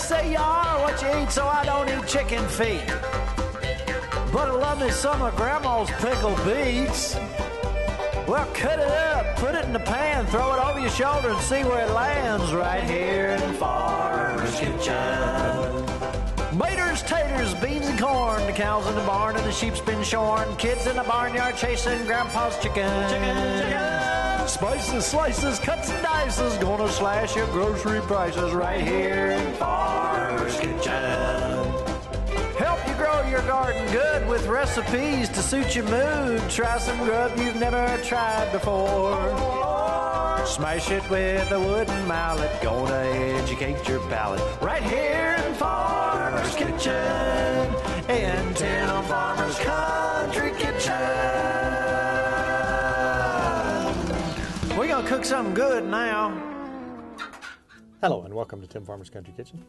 say you are what you eat, so I don't eat chicken feet. But I love me some of Grandma's pickled beets. Well, cut it up, put it in the pan, throw it over your shoulder, and see where it lands right here in the Farmer's Kitchen. Maters, taters, beans, and corn. The cows in the barn and the sheep's been shorn. Kids in the barnyard chasing grandpa's chicken. Chicken, chicken. Spices, slices, cuts and dices. Gonna slash your grocery prices right here in Farmer's Kitchen. Help you grow your garden good with recipes to suit your mood. Try some grub you've never tried before. Smash it with a wooden mallet. Gonna educate your palate. Right here in Farmer's Kitchen. In Farmer's Country Kitchen. We're gonna cook something good now. Hello and welcome to Tim Farmer's Country Kitchen.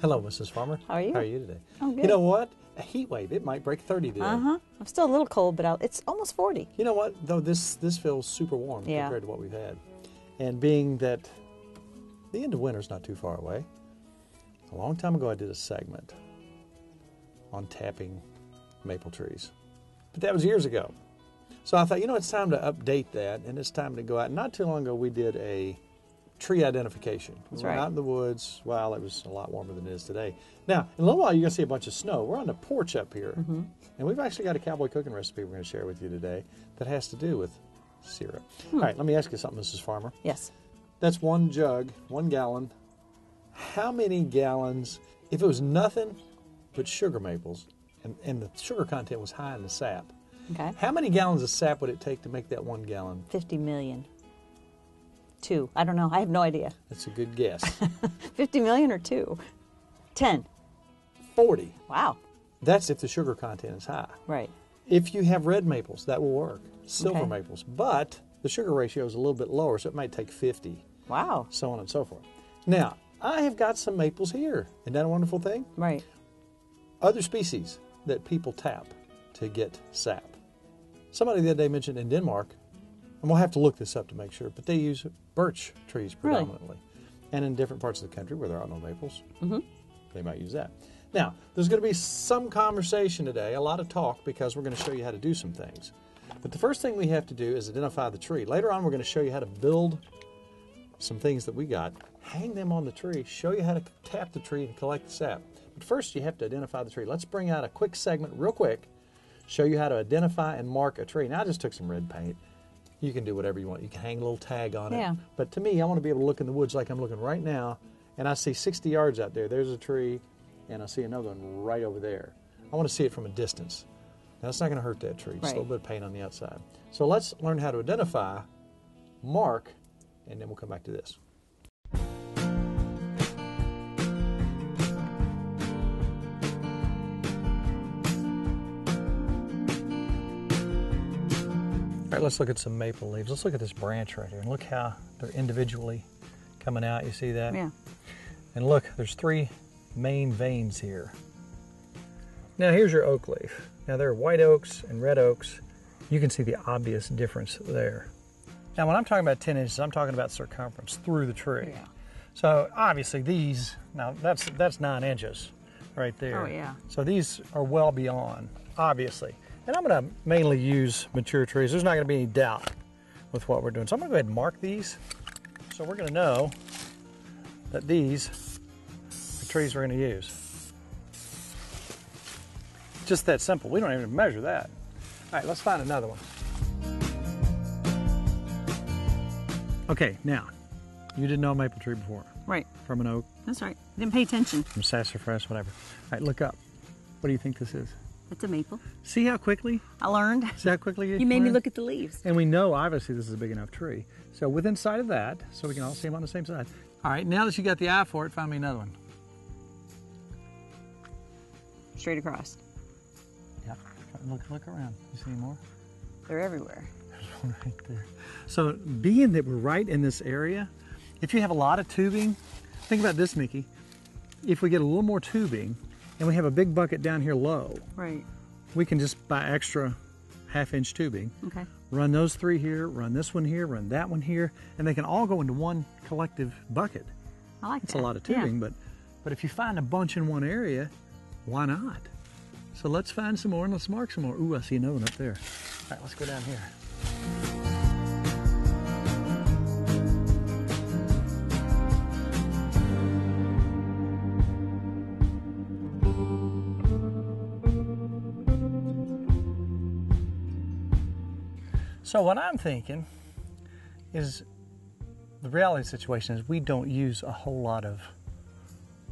Hello, Mrs. Farmer. How are you? How are you today? Oh, good. You know what? A heat wave. It might break 30 today. Uh huh. I'm still a little cold, but I'll, it's almost 40. You know what? Though this this feels super warm Yeah. compared to what we've had. And being that the end of winter's not too far away, a long time ago I did a segment on tapping maple trees. But that was years ago. So I thought, you know, it's time to update that and it's time to go out. Not too long ago we did a tree identification. That's we right. out in the woods. Well, it was a lot warmer than it is today. Now, in a little while, you're going to see a bunch of snow. We're on the porch up here. Mm-hmm. And we've actually got a cowboy cooking recipe we're going to share with you today that has to do with syrup. Hmm. All right, let me ask you something, Mrs. Farmer. Yes. That's one jug, one gallon. How many gallons, if it was nothing but sugar maples and, and the sugar content was high in the sap, Okay. how many gallons of sap would it take to make that one gallon? 50 million. Two. I don't know. I have no idea. That's a good guess. 50 million or two? 10. 40. Wow. That's if the sugar content is high. Right. If you have red maples, that will work. Silver Okay. maples, but the sugar ratio is a little bit lower, so it might take 50, Wow. so on and so forth. Now, I have got some maples here. Isn't that a wonderful thing? Right. Other species that people tap to get sap. Somebody the other day mentioned in Denmark, and we'll have to look this up to make sure, but they use birch trees predominantly. Really? And in different parts of the country where there are no maples, mm-hmm. they might use that. Now, there's going to be some conversation today, a lot of talk, because we're going to show you how to do some things. But the first thing we have to do is identify the tree. Later on, we're going to show you how to build some things that we got, hang them on the tree, show you how to tap the tree and collect the sap. But first, you have to identify the tree. Let's bring out a quick segment, real quick, show you how to identify and mark a tree. Now, I just took some red paint. You can do whatever you want. You can hang a little tag on Yeah. it. But to me, I want to be able to look in the woods like I'm looking right now, and I see 60 yards out there. There's a tree, and I see another one right over there. I want to see it from a distance. Now, it's not going to hurt that tree. Just a little bit of paint on the outside. So let's learn how to identify, mark, and then we'll come back to this. Right, let's look at some maple leaves. Let's look at this branch right here and look how they're individually coming out. You see that? Yeah. And look, there's three main veins here. Now here's your oak leaf. Now there are white oaks and red oaks. You can see the obvious difference there. Now when I'm talking about 10 inches, I'm talking about circumference through the tree. Yeah. So obviously these, now that's that's nine inches right there. Oh, yeah. So these are well beyond, obviously. And I'm gonna mainly use mature trees. There's not gonna be any doubt with what we're doing. So I'm gonna go ahead and mark these. So we're gonna know that these are the trees we're gonna use. Just that simple. We don't even measure that. All right, let's find another one. Okay, now, you didn't know a maple tree before. Right. From an oak, That's right. Didn't pay attention. from sassafras, whatever. All right, look up. What do you think this is? It's a maple. See how quickly? I learned. See how quickly You made me look at the leaves. And we know obviously this is a big enough tree. So within sight of that, so we can all see them on the same side. All right, now that you got the eye for it, find me another one. Straight across. Yeah. Look, look around. You see any more? They're everywhere. There's one right there. So being that we're right in this area, if you have a lot of tubing, think about this, Nikki. If we get a little more tubing and we have a big bucket down here low, Right. we can just buy extra half inch tubing, Okay. run those three here, run this one here, run that one here, and they can all go into one collective bucket. I like It's a lot of Yeah. tubing, but But if you find a bunch in one area, why not? So let's find some more and let's mark some more. Ooh, I see another one up there. All right, let's go down here. So what I'm thinking is the reality situation is we don't use a whole lot of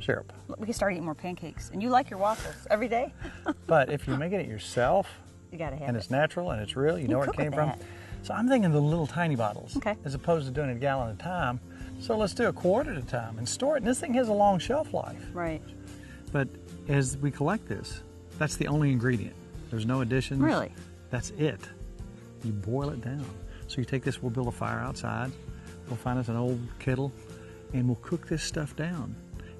syrup. We can start eating more pancakes. And you like your waffles every day? But if you're making it yourself You got to have and it. it's natural and it's real, you know where it came from. So I'm thinking the little tiny bottles Okay. as opposed to doing it a gallon at a time. So let's do a quart at a time and store it. And this thing has a long shelf life. Right. But as we collect this, that's the only ingredient. There's no additions. Really? That's it. You boil it down. So you take this, we'll build a fire outside. We'll find us an old kettle and we'll cook this stuff down.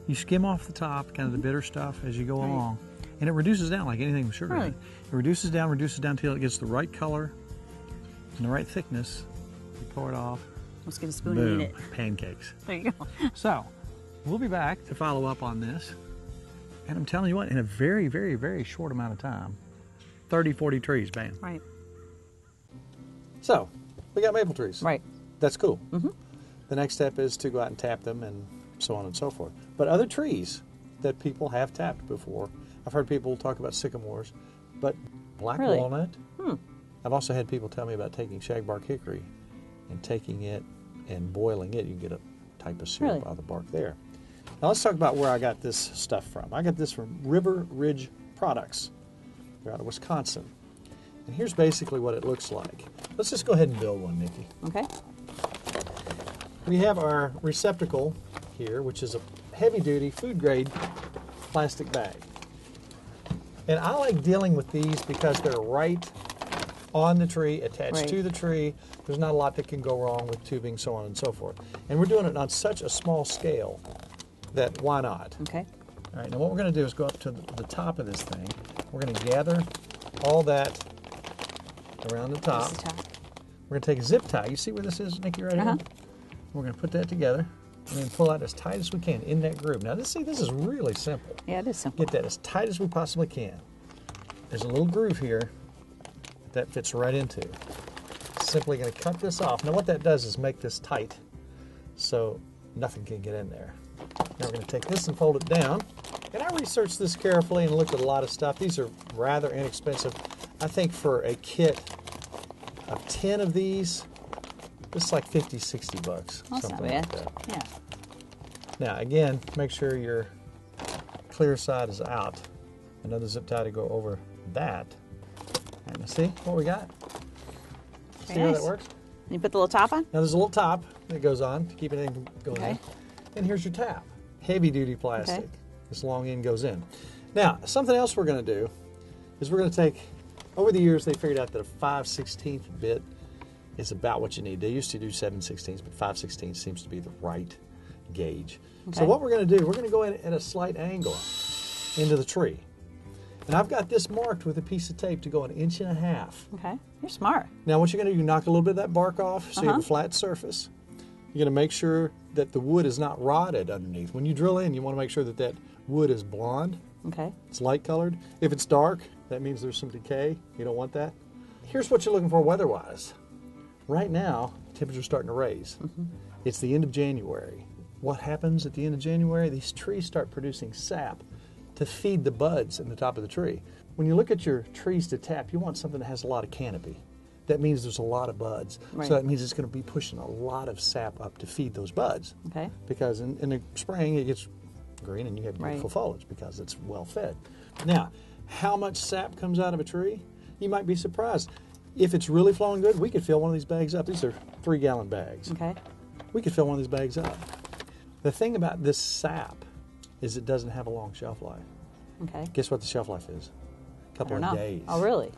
You skim off the top, kind of the mm-hmm. bitter stuff as you go Right. along. And it reduces down like anything with sugar Really? it. It reduces down, reduces down till it gets the right color and the right thickness. You pour it off. Let's get a spoon Boom. and eat it. Pancakes. There you go. So, we'll be back to follow up on this. And I'm telling you what, in a very, very, very short amount of time, 30, 40 trees, bam. Right. So, we got maple trees. Right. That's cool. Mm-hmm. The next step is to go out and tap them and so on and so forth. But other trees that people have tapped before, I've heard people talk about sycamores, but black Really? walnut. I've also had people tell me about taking shagbark hickory and taking it and boiling it. You get a type of syrup Really? out of the bark there. Now let's talk about where I got this stuff from. I got this from River Ridge Products. They're out of Wisconsin. And here's basically what it looks like. Let's just go ahead and build one, Nikki. Okay. We have our receptacle here, which is a heavy duty food grade plastic bag. And I like dealing with these because they're right on the tree, attached Right. to the tree. There's not a lot that can go wrong with tubing, so on and so forth. And we're doing it on such a small scale that why not? Okay. All right, now what we're going to do is go up to the the top of this thing. We're going to gather all that around the top. Is top. We're going to take a zip tie. You see where this is, Nikki, right Uh-huh. here? We're going to put that together and then pull out as tight as we can in that groove. Now, this, see, this is really simple. Yeah, it is simple. Get that as tight as we possibly can. There's a little groove here that fits right into. Simply going to cut this off. Now, what that does is make this tight so nothing can get in there. Now, we're going to take this and fold it down. And I researched this carefully and looked at a lot of stuff. These are rather inexpensive. I think for a kit of 10 of these, it's like 50, 60 bucks. That's not something bad. like that. Yeah. Now, again, make sure your clear side is out. Another zip tie to go over that. And see what we got? See Very how that works? You put the little top on? Now, there's a little top that goes on to keep anything from going Okay. in. And here's your tap. Heavy duty plastic. Okay. This long end goes in. Now, something else we're going to do is we're going to take, over the years, they figured out that a 5 16th bit is about what you need. They used to do 7 16ths, but 5 16ths seems to be the right gauge. So, what we're going to do, we're going to go in at a slight angle into the tree. And I've got this marked with a piece of tape to go an inch and a half. Okay. You're smart. Now, what you're going to do, you knock a little bit of that bark off so you have a Uh-huh. flat surface. You're going to make sure that the wood is not rotted underneath. When you drill in, you want to make sure that that wood is blonde, Okay. it's light colored. If it's dark, that means there's some decay. You don't want that. Here's what you're looking for weather wise. Right now, temperature's starting to raise. Mm-hmm. It's the end of January. What happens at the end of January? These trees start producing sap to feed the buds in the top of the tree. When you look at your trees to tap, you want something that has a lot of canopy. That means there's a lot of buds. Right. So that means it's going to be pushing a lot of sap up to feed those buds. Okay. Because in, in the spring, it gets green and you have Right. beautiful foliage because it's well fed. Now, how much sap comes out of a tree? You might be surprised. If it's really flowing good, we could fill one of these bags up. These are three gallon bags. Okay. We could fill one of these bags up. The thing about this sap is it doesn't have a long shelf life. Okay. Guess what the shelf life is? A couple of know. days. Oh, really?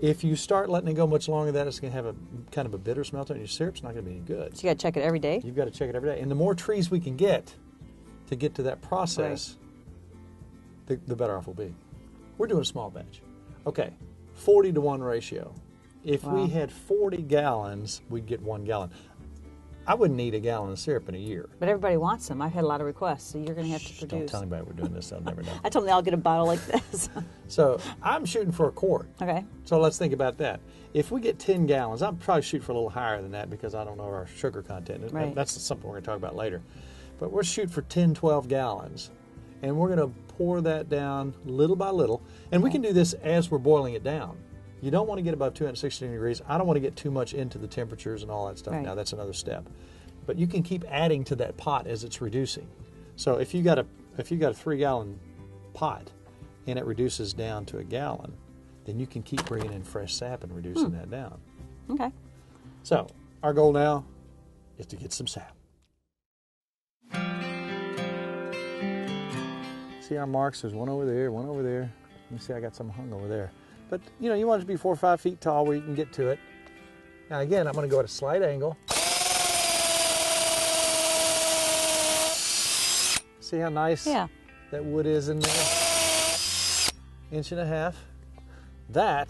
If you start letting it go much longer than that, it's going to have a kind of a bitter smell to it. and Your syrup's not going to be any good. So you got to check it every day? You've got to check it every day. And the more trees we can get to get to that process, the, the better off we'll be. We're doing a small batch. Okay, 40 to 1 ratio. If Wow. we had 40 gallons, we'd get one gallon. I wouldn't need a gallon of syrup in a year. But everybody wants them. I've had a lot of requests, so you're going to have to Shh, don't produce. tell anybody we're doing this; I'll never know. I told them I'll get a bottle like this. So I'm shooting for a quart. okay. So let's think about that. If we get 10 gallons, I'm probably shoot for a little higher than that because I don't know our sugar content. Right. That's something we're going to talk about later. But we're shoot for 10, 12 gallons, and we're going to pour that down little by little. And we can do this as we're boiling it down. You don't want to get above 216 degrees. I don't want to get too much into the temperatures and all that stuff. Right. Now that's another step. But you can keep adding to that pot as it's reducing. So if you got a if you got a three gallon pot and it reduces down to a gallon, then you can keep bringing in fresh sap and reducing hmm. that down. Okay. So our goal now is to get some sap. See our marks? There's one over there, one over there. You see I got some hung over there. But you know, you want it to be four or five feet tall where you can get to it. Now again, I'm going to go at a slight angle. See how nice Yeah. that wood is in there? Inch and a half. That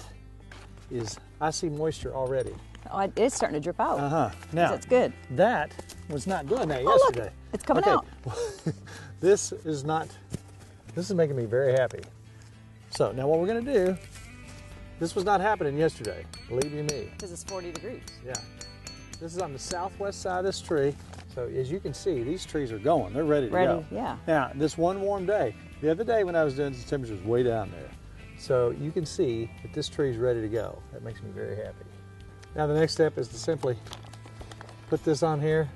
is, I see moisture already. Oh, it's starting to drip out. Uh huh. Now, That's good. that was not doing that Oh, look, yesterday. it's coming Okay. out. this is not, this is making me very happy. So now what we're going to do, this was not happening yesterday, believe you me. Because it's 40 degrees. Yeah. This is on the southwest side of this tree. So as you can see, these trees are going. They're ready to Ready, go. yeah. Now, this one warm day, the other day when I was doing this, the temperature was way down there. So you can see that this tree is ready to go. That makes me very happy. Now the next step is to simply put this on here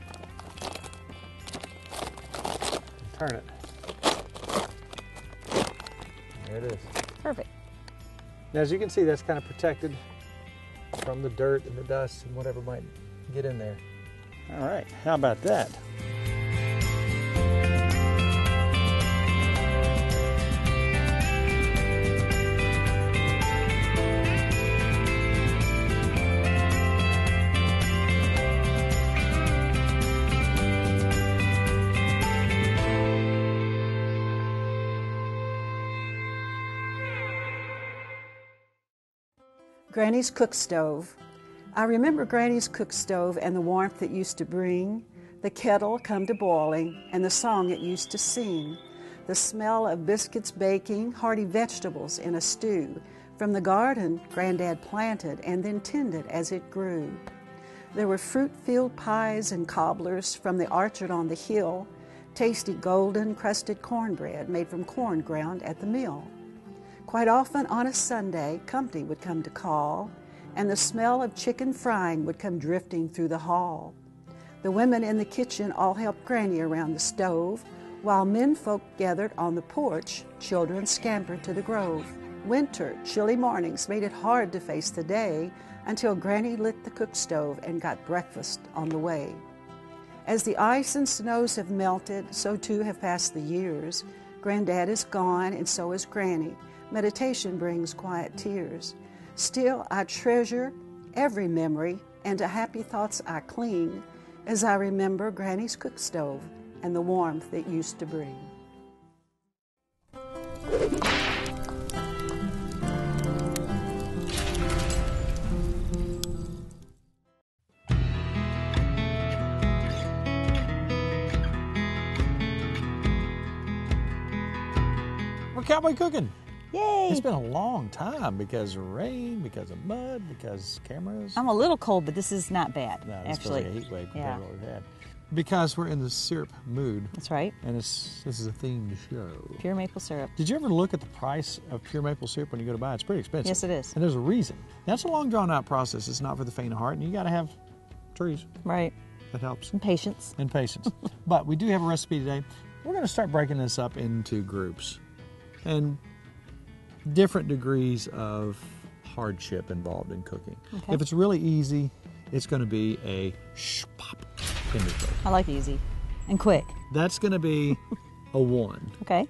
and turn it. There it is. Perfect. Now, as you can see, that's kind of protected from the dirt and the dust and whatever might get in there. All right, how about that? Granny's cook stove. I remember Granny's cook stove and the warmth it used to bring, the kettle come to boiling, and the song it used to sing, the smell of biscuits baking, hearty vegetables in a stew, from the garden Granddad planted and then tended as it grew. There were fruit filled pies and cobblers from the orchard on the hill, tasty golden crusted cornbread made from corn ground at the mill. Quite often on a Sunday, company would come to call, and the smell of chicken frying would come drifting through the hall. The women in the kitchen all helped Granny around the stove, while men folk gathered on the porch, children scampered to the grove. Winter, chilly mornings made it hard to face the day until Granny lit the cook stove and got breakfast on the way. As the ice and snows have melted, so too have passed the years. Granddad is gone, and so is Granny. Meditation brings quiet tears. Still, I treasure every memory, and to happy thoughts I cling as I remember Granny's cook stove and the warmth it used to bring. We're cowboy cooking. Yay! It's been a long time because of rain, because of mud, because cameras. I'm a little cold, but this is not bad. no, it's actually. really a heat wave compared yeah, to what we've had. Because we're in the syrup mood, that's right. and it's, this is a themed show. Pure maple syrup. Did you ever look at the price of pure maple syrup when you go to buy it? It's pretty expensive. Yes, it is. And there's a reason. That's a long drawn out process. It's not for the faint of heart, and you got to have trees. Right. That helps. And patience. and patience. but we do have a recipe today. We're going to start breaking this up into groups and different degrees of hardship involved in cooking. Okay. If it's really easy, it's going to be a shpop tenderfoot. I like easy and quick. That's going to be a one Okay.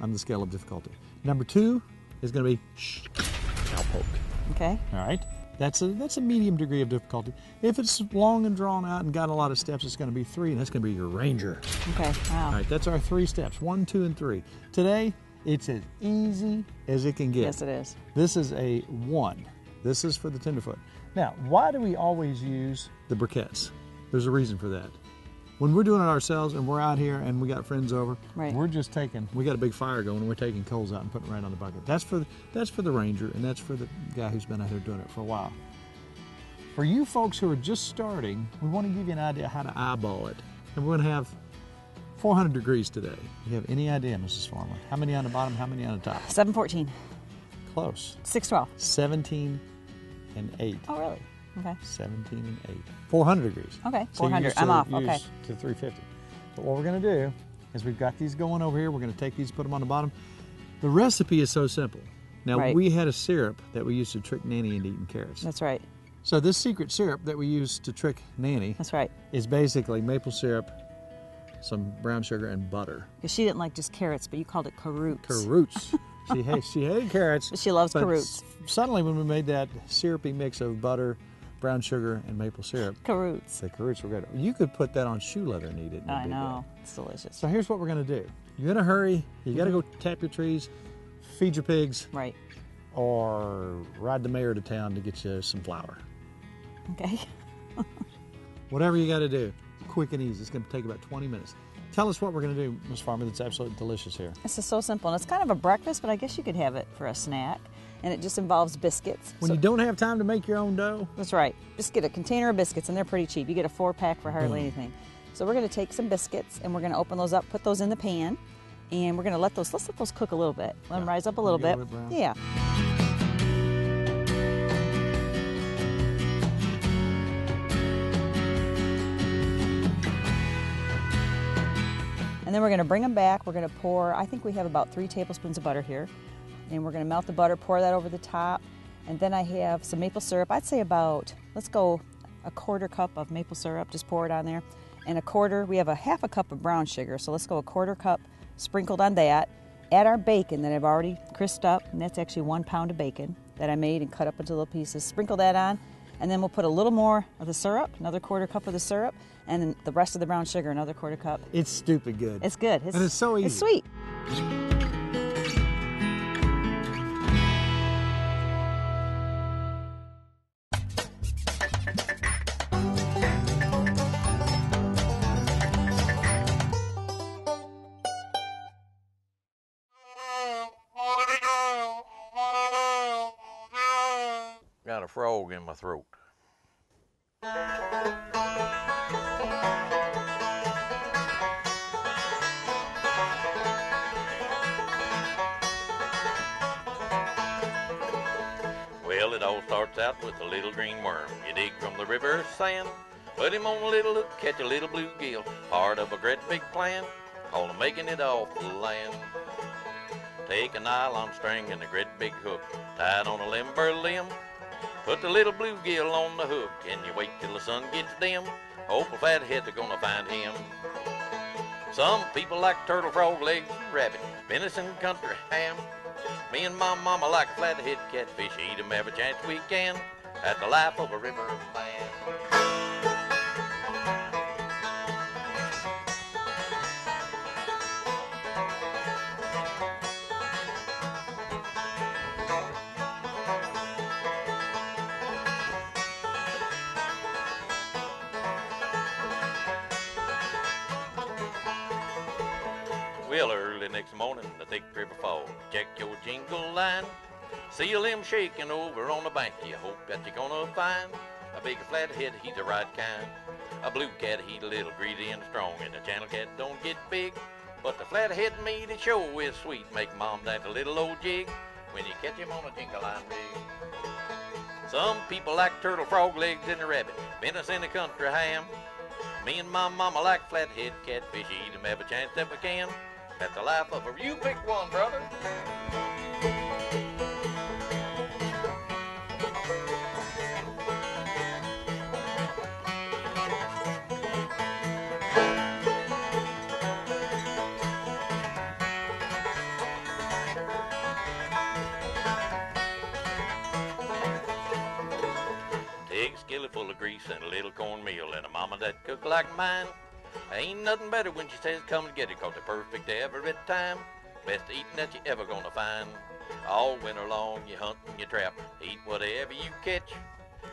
on the scale of difficulty. Number two is going to be shh, cowpoke. Okay. All right. That's a that's a medium degree of difficulty. If it's long and drawn out and got a lot of steps, it's going to be three, and that's going to be your ranger. Okay. Wow. All right, that's our three steps one, two, and three. Today, it's as easy as it can get. Yes, it is. This is a one. This is for the tenderfoot. Now, why do we always use the briquettes? There's a reason for that. When we're doing it ourselves and we're out here and we got friends over, Right. we're just taking. We got a big fire going and we're taking coals out and putting it right on the bucket. That's for that's for the ranger and that's for the guy who's been out here doing it for a while. For you folks who are just starting, we want to give you an idea how to eyeball it. And we're going to have 400 degrees today. You have any idea, Mrs. Farmer? How many on the bottom? How many on the top? 714. Close. 612. 17 and 8. Oh, really? Okay. 17 and 8. 400 degrees. Okay, 400. used I'm to- off. Okay. To 350. But what we're going to do is we've got these going over here. We're going to take these, put them on the bottom. The recipe is so simple. Now, Right. we had a syrup that we used to trick Nanny into eating carrots. That's right. So, this secret syrup that we use to trick Nanny That's right. is basically maple syrup, some brown sugar, and butter. Because she didn't like just carrots, but you called it carrots. Carrots. she, hates, she hated carrots. But she loves but carrots. Suddenly, when we made that syrupy mix of butter, brown sugar, and maple syrup, Carrots. the carrots were good. You could put that on shoe leather and eat it. I know. It's delicious. So here's what we're gonna do. You're in a hurry. You got to go tap your trees, feed your pigs, Right. or ride the mayor to town to get you some flour. Okay. Whatever you got to do, quick and easy. It's gonna take about 20 minutes. Tell us what we're gonna do, Miss Farmer. That's absolutely delicious here. This is so simple. And it's kind of a breakfast, but I guess you could have it for a snack. And it just involves biscuits. When So- you don't have time to make your own dough, That's right. Just get a container of biscuits, and they're pretty cheap. You get a four pack for Mm. hardly anything. So we're going to take some biscuits, and we're going to open those up, put those in the pan, and we're going to let those let's let those cook a little bit. Let them rise up a little a bit. little bit yeah. Then we're going to bring them back. We're going to pour, I think we have about three tablespoons of butter here. And we're going to melt the butter, pour that over the top. And then I have some maple syrup. I'd say about, let's go a quarter cup of maple syrup, just pour it on there. And a quarter, we have a half a cup of brown sugar. So let's go a quarter cup sprinkled on that. Add our bacon that I've already crisped up. And that's actually one pound of bacon that I made and cut up into little pieces. Sprinkle that on. And then we'll put a little more of the syrup, another quarter cup of the syrup, and then the rest of the brown sugar, another quarter cup. it's stupid good. It's good. And it's so easy. It's sweet. My throat. Well, it all starts out with a little green worm. You dig from the river sand, put him on a little hook, catch a little bluegill. Part of a great big plan, called making it off the land. Take a nylon string and a great big hook, tied on a limber limb. Put the little bluegill on the hook, and you wait till the sun gets dim. Hope a fathead's gonna find him. Some people like turtle, frog legs, and rabbit, venison, country ham. Me and my mama like flathead catfish, eat 'em every chance we can. At the life of a river man. Early next morning, the thick river fall. Check your jingle line. See a limb shaking over on the bank. You hope that you're gonna find a big flathead, he's the right kind. A blue cat, he's a little greedy and strong, and the channel cat don't get big. But the flathead meat, it sure is sweet. Make mom dance a little old jig when you catch him on a jingle line rig. Some people like turtle, frog legs, and a rabbit. Venison in the country ham. Me and my mama like flathead catfish. Eat 'em every chance that we can. That's the life of a. You pick one, brother. Take a skillet full of grease and a little cornmeal and a mama that cook like mine. Ain't nothing better when she says come and get it, cause they're perfect every time. Best eating that you ever gonna find. All winter long you hunt and you trap, eat whatever you catch.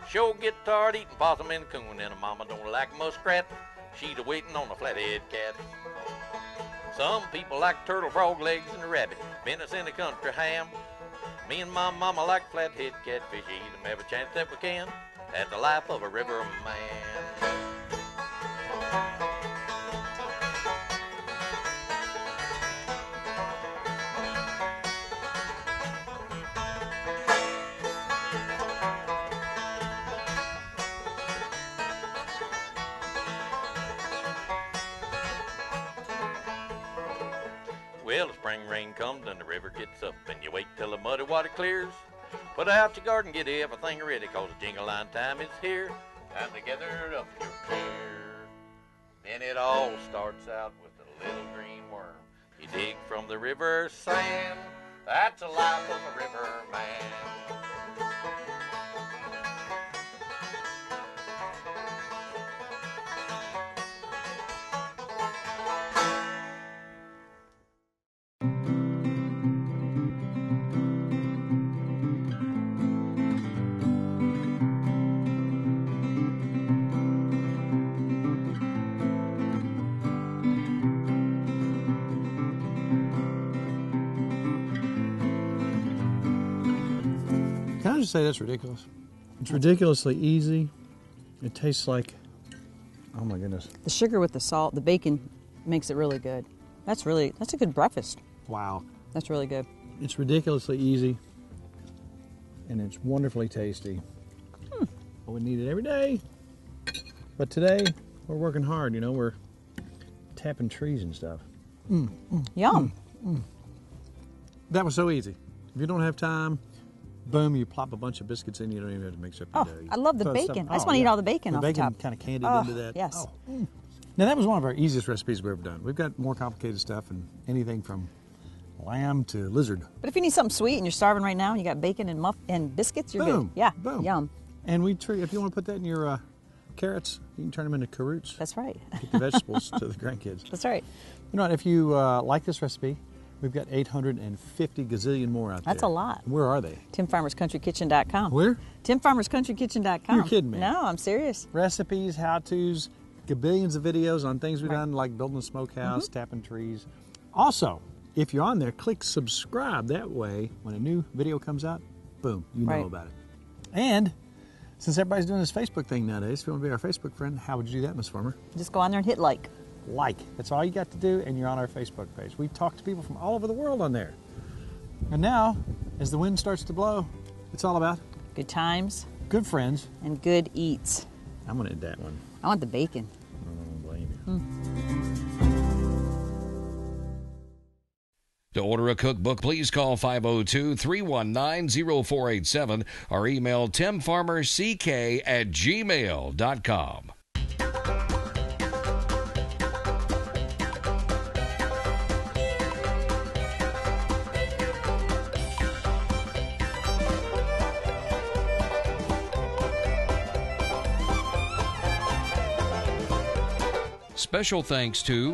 Sure get tired eating possum and coon, and a mama don't like muskrat. She's a waiting on a flathead cat. Some people like turtle, frog legs, and a rabbit. In the country ham. Me and my mama like flathead catfish. Eat 'em every chance that we can. That's the life of a river man. Well, the spring rain comes and the river gets up, and you wait till the muddy water clears. Put out your garden, get everything ready, cause jingle line time is here. Time to gather up your gear. Then it all starts out with a little green worm. You dig from the river sand. That's the life of a river man. Just say that's ridiculous? It's ridiculously easy. It tastes like, oh my goodness, The sugar with the salt, the bacon makes it really good. That's really that's a good breakfast. wow. That's really good. It's ridiculously easy, and it's wonderfully tasty. Hmm. I would need it every day, but today we're working hard. You know, we're tapping trees and stuff. Mm, mm, Yum. Mm, that was so easy. If you don't have time, boom, you plop a bunch of biscuits in. You don't even have to mix up your Oh, dough. I love the bacon. I just wanna eat all the bacon The off the bacon top. kind of candied Oh, into that. yes. Oh. Now that was one of our easiest recipes we've ever done. We've got more complicated stuff and anything from lamb to lizard. But if you need something sweet and you're starving right now and you got bacon and muff and biscuits, you're boom. good. Yeah. Boom. Yum. And we treat if you want to put that in your uh, carrots, you can turn them into carrots. That's right. Get the vegetables to the grandkids. That's right. You know, what, if you uh, like this recipe, we've got 850 gazillion more out there. That's a lot. Where are they? TimFarmersCountryKitchen.com. Where? TimFarmersCountryKitchen.com. You're kidding me. No, I'm serious. Recipes, how tos, billions of videos on things we've Right. Mm-hmm. done, like building a smokehouse, tapping trees. Also, if you're on there, click subscribe. That way, when a new video comes out, boom, you know Right. about it. And since everybody's doing this Facebook thing nowadays, if you want to be our Facebook friend, how would you do that, Miss Farmer? Just go on there and hit like. Like. That's all you got to do, and you're on our Facebook page. We talk to people from all over the world on there. And now, as the wind starts to blow, it's all about Good times good friends. and good eats. I'm going to eat that one. I want the bacon. I don't blame you. Hmm. To order a cookbook, please call 502 319 0487 or email timfarmerck at gmail.com. Special thanks to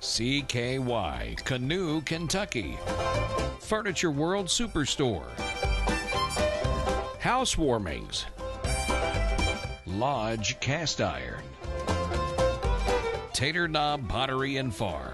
CKY, Canoe, Kentucky. Furniture World Superstore. Housewarmings. Lodge Cast Iron. Tater Knob Pottery and Farm.